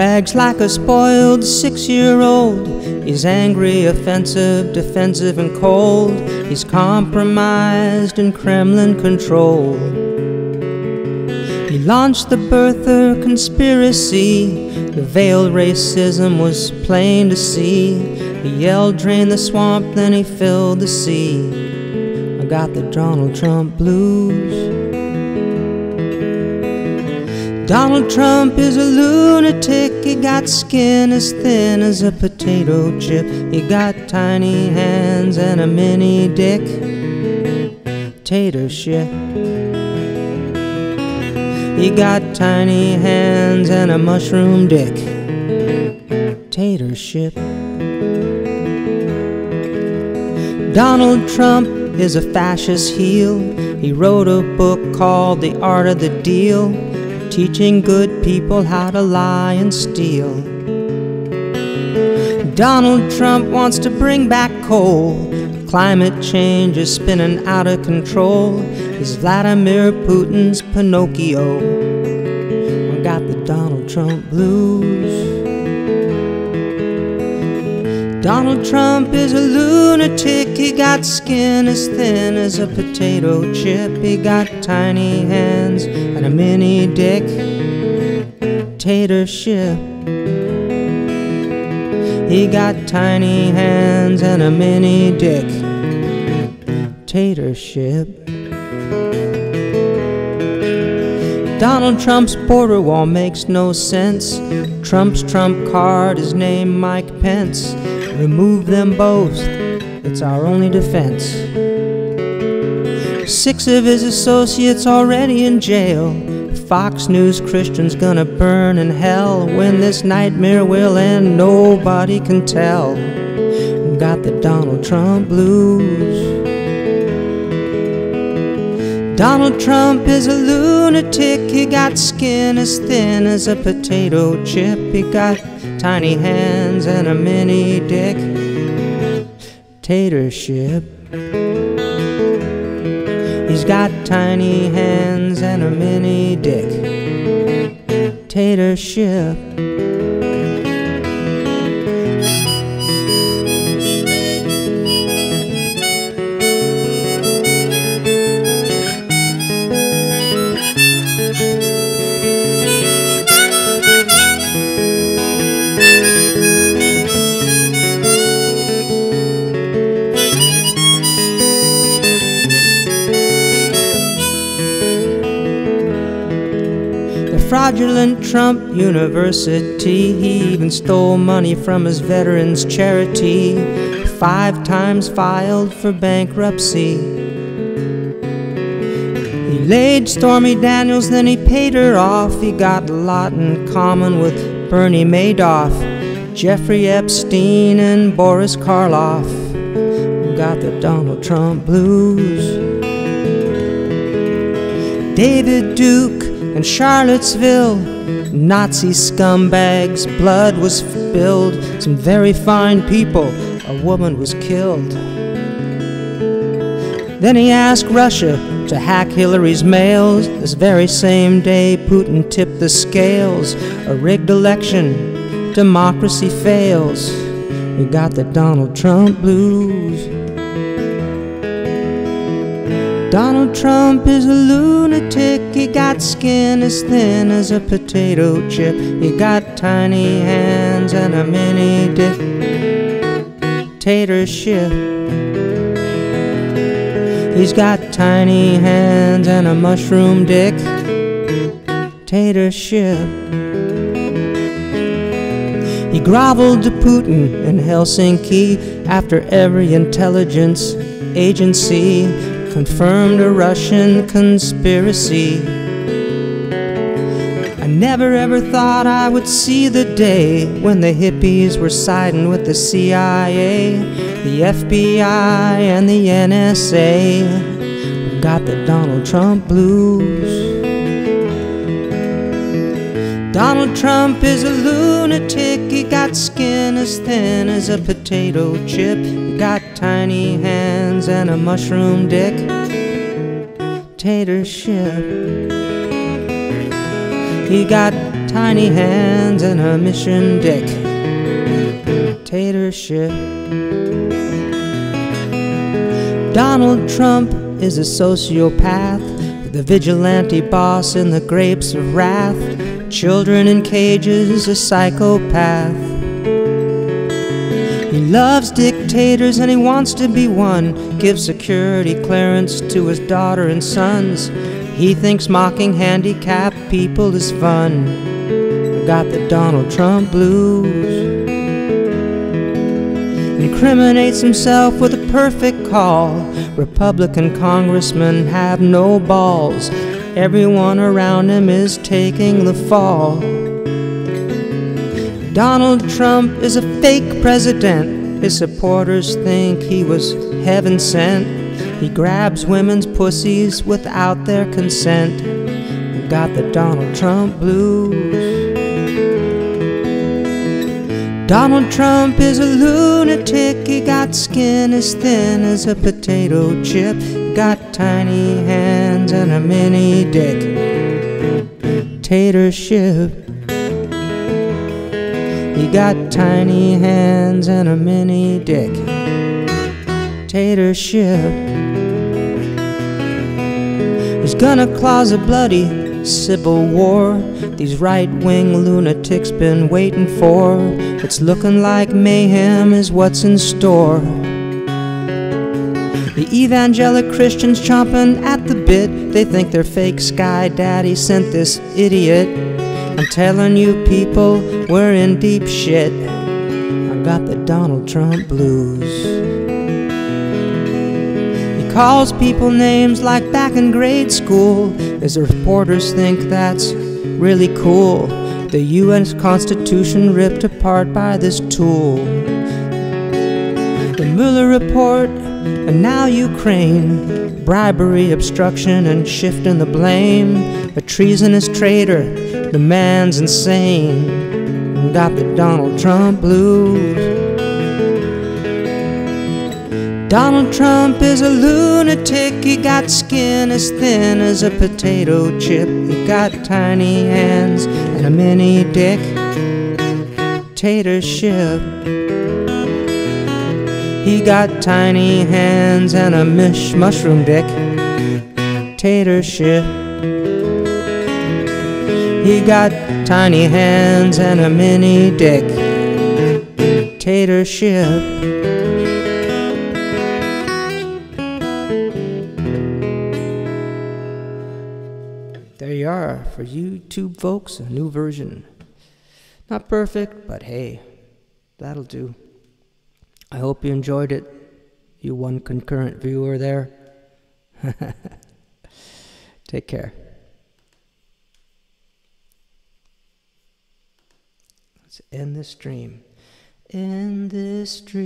Brags like a spoiled six year old. He's angry, offensive, defensive, and cold. He's compromised and Kremlin controlled. He launched the birther conspiracy. The veiled racism was plain to see. He yelled, drain the swamp, then he filled the sea. I got the Donald Trump blues. Donald Trump is a lunatic. He got skin as thin as a potato chip. He got tiny hands and a mini dick. Tater shit. He got tiny hands and a mushroom dick. Tater ship. Donald Trump is a fascist heel. He wrote a book called The Art of the Deal teaching good people how to lie and steal. Donald Trump wants to bring back coal. Climate change is spinning out of control. He's Vladimir Putin's Pinocchio. I got the Donald Trump blues. Donald Trump is a lunatic. He got skin as thin as a potato chip. He got tiny hands and a mini dick. Tater ship. He got tiny hands and a mini dick. Tater ship. Donald Trump's border wall makes no sense. Trump's trump card is named Mike Pence. Remove them both, it's our only defense. Six of his associates already in jail. Fox News Christian's gonna burn in hell when this nightmare will end, nobody can tell. Got the Donald Trump blues. Donald Trump is a lunatic. He got skin as thin as a potato chip. He got tiny hands and a mini dick. Tater ship. He's got tiny hands and a mini dick. Tater fraudulent Trump University. He even stole money from his veterans' charity, five times filed for bankruptcy. He laid Stormy Daniels, then he paid her off. He got a lot in common with Bernie Madoff, Jeffrey Epstein, and Boris Karloff. Got the Donald Trump blues. David Duke in Charlottesville. Nazi scumbags, blood was spilled. Some very fine people, a woman was killed. Then he asked Russia to hack Hillary's mails. This very same day, Putin tipped the scales. A rigged election, democracy fails. We got the Donald Trump blues. Donald Trump is a lunatic. He got skin as thin as a potato chip. He got tiny hands and a mini dictatorship. He's got tiny hands and a mushroom dick. Dictatorship. He groveled to Putin in Helsinki after every intelligence agency confirmed a Russian conspiracy. I never ever thought I would see the day when the hippies were siding with the CIA, the FBI, and the NSA. Got the Donald Trump blues. Donald Trump is a lunatic. He got skin as thin as a potato chip. He got tiny hands and a mushroom dick. Tater ship. He got tiny hands and a mission dick. Dictatorship. Donald Trump is a sociopath, the vigilante boss in the grapes of wrath. Children in cages, a psychopath. Loves dictators and he wants to be one. Gives security clearance to his daughter and sons. He thinks mocking handicapped people is fun. Got the Donald Trump blues. Incriminates himself with a perfect call. Republican congressmen have no balls. Everyone around him is taking the fall. Donald Trump is a fake president. His supporters think he was heaven sent. He grabs women's pussies without their consent. Got the Donald Trump blues. Donald Trump is a lunatic. He got skin as thin as a potato chip. Got tiny hands and a mini dick. Tatership. He got tiny hands and a mini dick. Tatership. He's gonna cause a bloody civil war. These right wing lunatics been waiting for. It's looking like mayhem is what's in store. The evangelic Christians chomping at the bit. They think their fake sky daddy sent this idiot. I'm telling you, people, we're in deep shit. I got the Donald Trump blues. He calls people names like back in grade school. His reporters think that's really cool. The US Constitution ripped apart by this tool. The Mueller report, and now Ukraine. Bribery, obstruction, and shifting the blame. A treasonous traitor, the man's insane. Got the Donald Trump blues. Donald Trump is a lunatic. He got skin as thin as a potato chip. He got tiny hands and a mini dick. Tatership. He got tiny hands and a mish mushroom dick. Tatership. He got tiny hands and a mini dick. Tatership. There you are for YouTube folks, a new version. Not perfect, but hey, that'll do. I hope you enjoyed it, you one concurrent viewer there. Take care. Let's end this stream. End this stream.